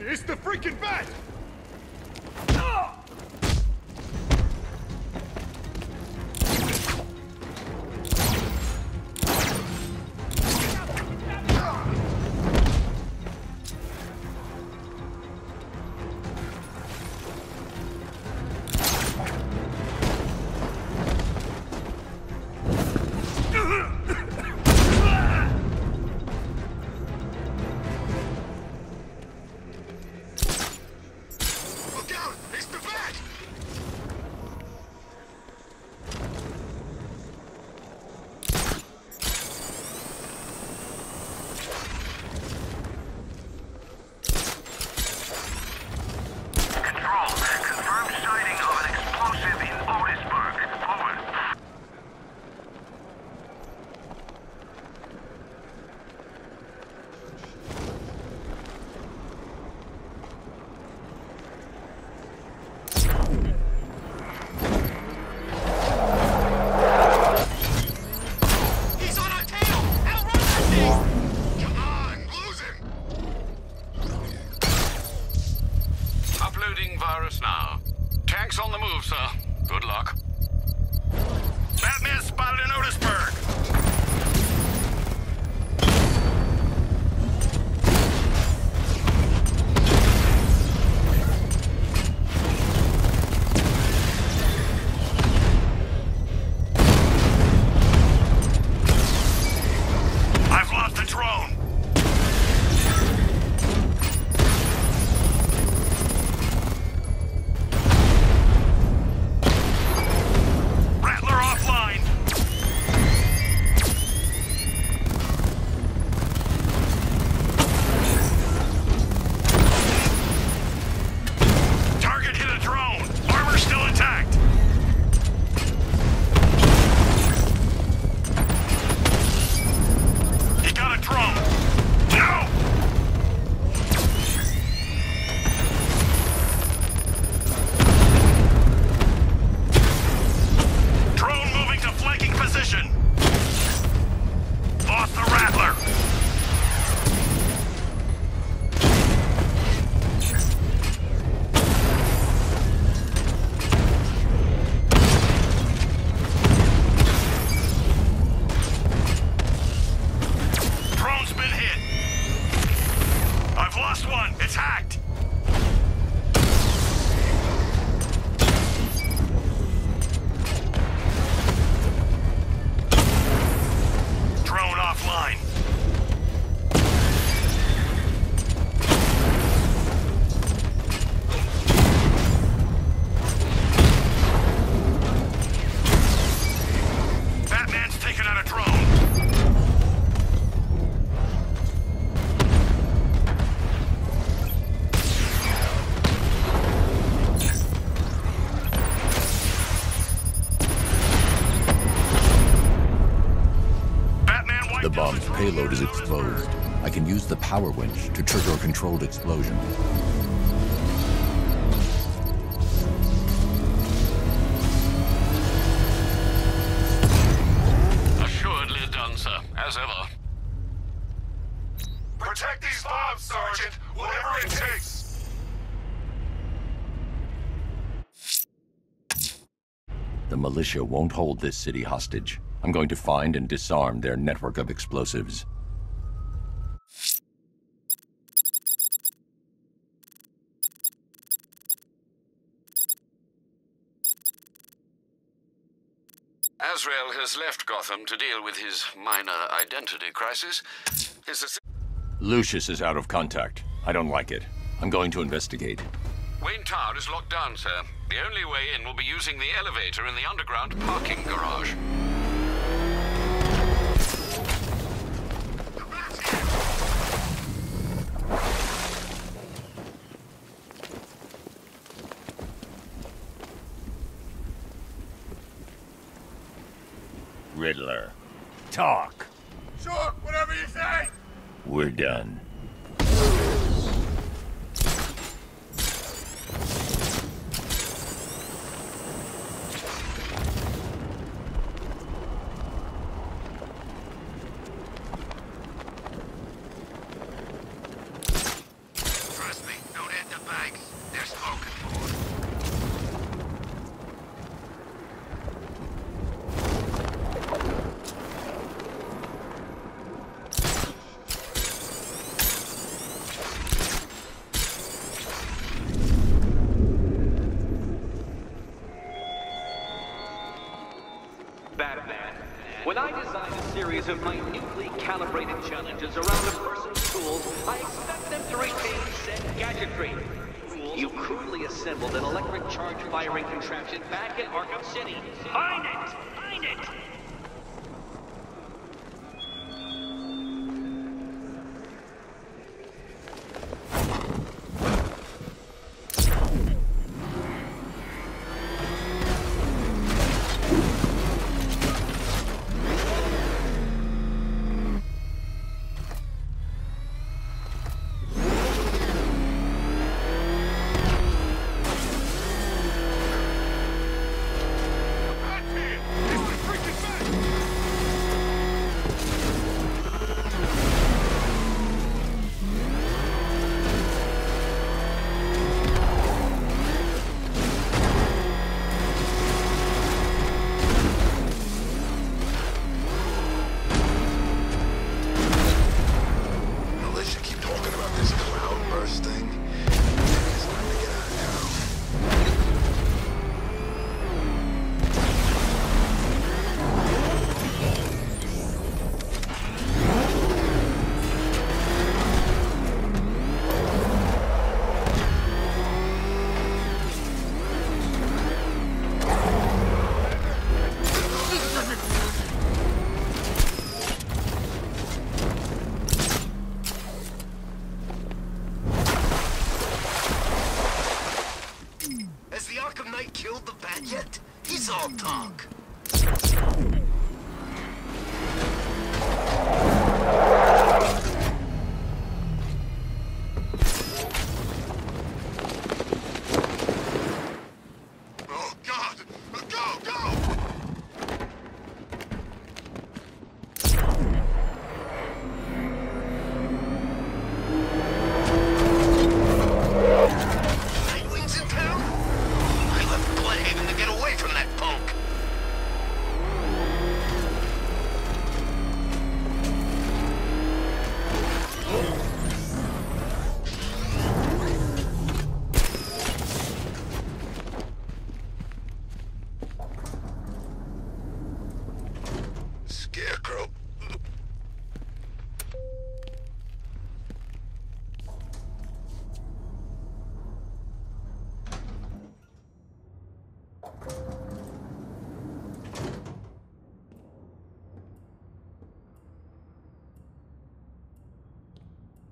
It's the freaking bat! Payload is exposed. I can use the power winch to trigger a controlled explosion. Assuredly done, sir. As ever. Militia won't hold this city hostage. I'm going to find and disarm their network of explosives. Azrael has left Gotham to deal with his minor identity crisis. His Lucius is out of contact. I don't like it. I'm going to investigate. Wayne Tower is locked down, sir. The only way in will be using the elevator in the underground parking garage. The bat's here! Riddler. Talk. Sure, whatever you say! We're done. Minutely calibrated challenges around a person's tools, I expect them to retain said gadgetry. You crudely assembled an electric charge firing contraption back in Arkham City. Find it! Find it!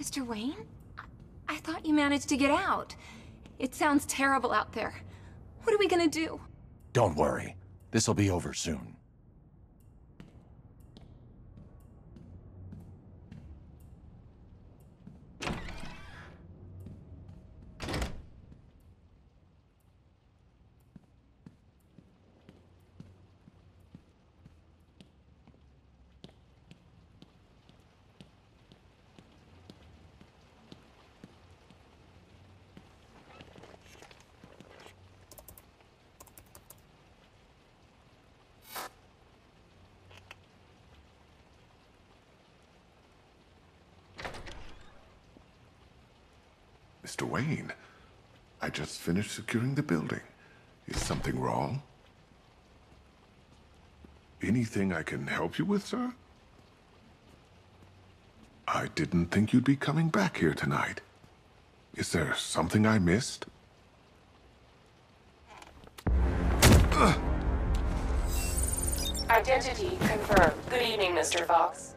Mr. Wayne? I, I thought you managed to get out. It sounds terrible out there. What are we gonna do? Don't worry. This'll be over soon. Mr. Wayne, I just finished securing the building. Is something wrong? Anything I can help you with, sir? I didn't think you'd be coming back here tonight. Is there something I missed? Identity confirmed. Good evening, Mr. Fox.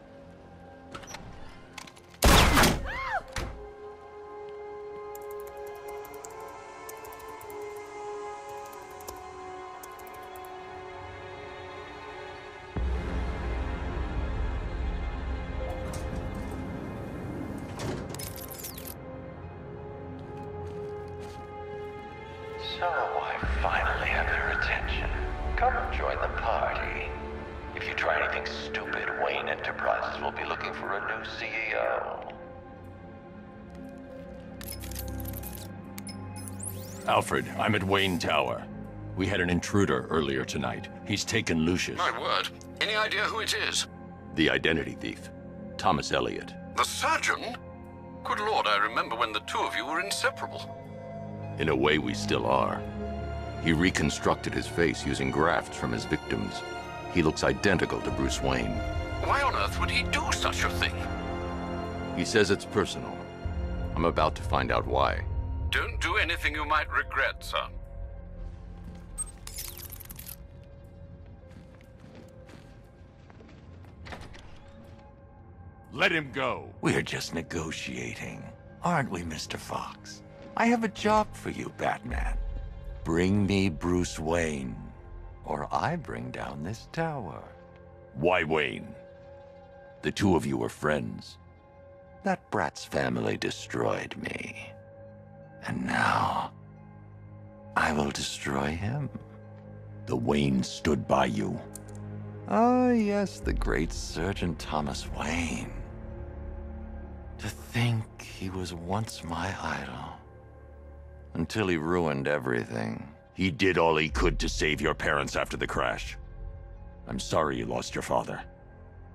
So I finally have your attention. Come join the party. If you try anything stupid, Wayne Enterprises will be looking for a new CEO. Alfred, I'm at Wayne Tower. We had an intruder earlier tonight. He's taken Lucius, My word. Any idea who it is? the identity thief. Thomas Elliot. The surgeon? Good lord, I remember when the two of you were inseparable. In a way, we still are. He reconstructed his face using grafts from his victims. He looks identical to Bruce Wayne. Why on earth would he do such a thing? He says it's personal. I'm about to find out why. Don't do anything you might regret, sir. Let him go. We're just negotiating, aren't we, Mr. Fox? I have a job for you, Batman. Bring me Bruce Wayne, or I bring down this tower. Why Wayne? The two of you are friends. That brat's family destroyed me. And now, I will destroy him. The Wayne stood by you. Ah, yes, the great Surgeon Thomas Wayne. To think he was once my idol. Until he ruined everything. He did all he could to save your parents after the crash. I'm sorry you lost your father.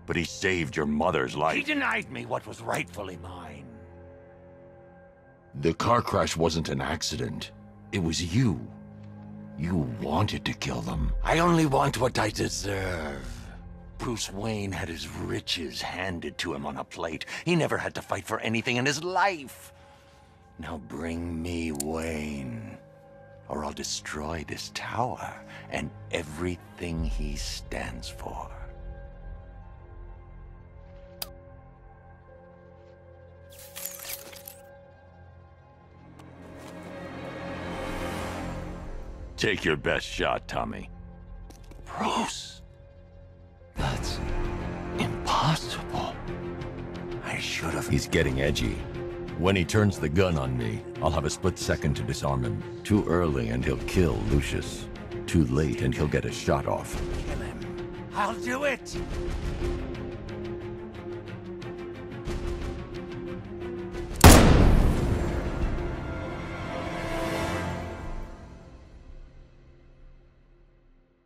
But he saved your mother's life. He denied me what was rightfully mine. The car crash wasn't an accident. It was you. You wanted to kill them. I only want what I deserve. Bruce Wayne had his riches handed to him on a plate. He never had to fight for anything in his life. Now bring me Wayne, or I'll destroy this tower and everything he stands for. Take your best shot, Tommy. Bruce, that's impossible. I should have. He's getting edgy. When he turns the gun on me, I'll have a split second to disarm him. Too early and he'll kill Lucius. Too late and he'll get a shot off. Kill him. I'll do it.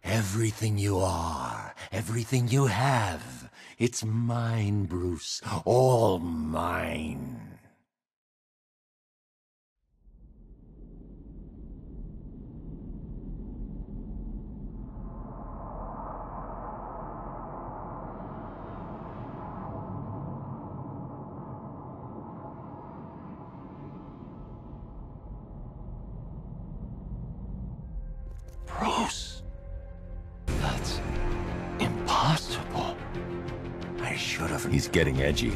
Everything you are, everything you have, it's mine, Bruce. All mine. Impossible. I should have. He's getting edgy.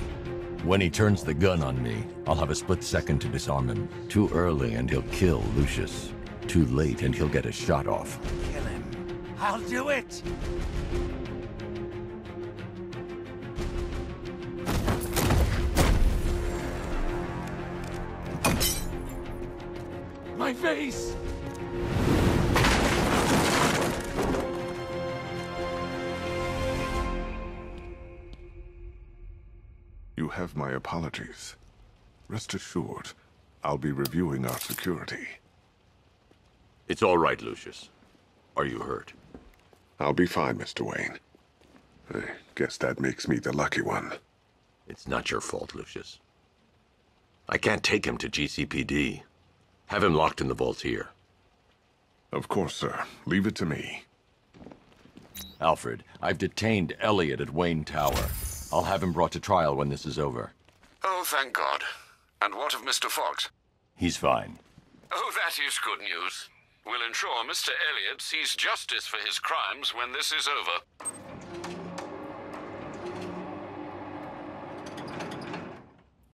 When he turns the gun on me, I'll have a split second to disarm him. Too early and he'll kill Lucius. Too late and he'll get a shot off. Kill him. I'll do it. My face! Have my apologies. Rest assured, I'll be reviewing our security. It's all right, Lucius. Are you hurt? I'll be fine, Mr. Wayne. I guess that makes me the lucky one. It's not your fault, Lucius. I can't take him to GCPD. Have him locked in the vault here. Of course, sir. Leave it to me. Alfred, I've detained Elliot at Wayne Tower. I'll have him brought to trial when this is over. Oh, thank God. And what of Mr. Fox? He's fine. Oh, that is good news. We'll ensure Mr. Elliot sees justice for his crimes when this is over.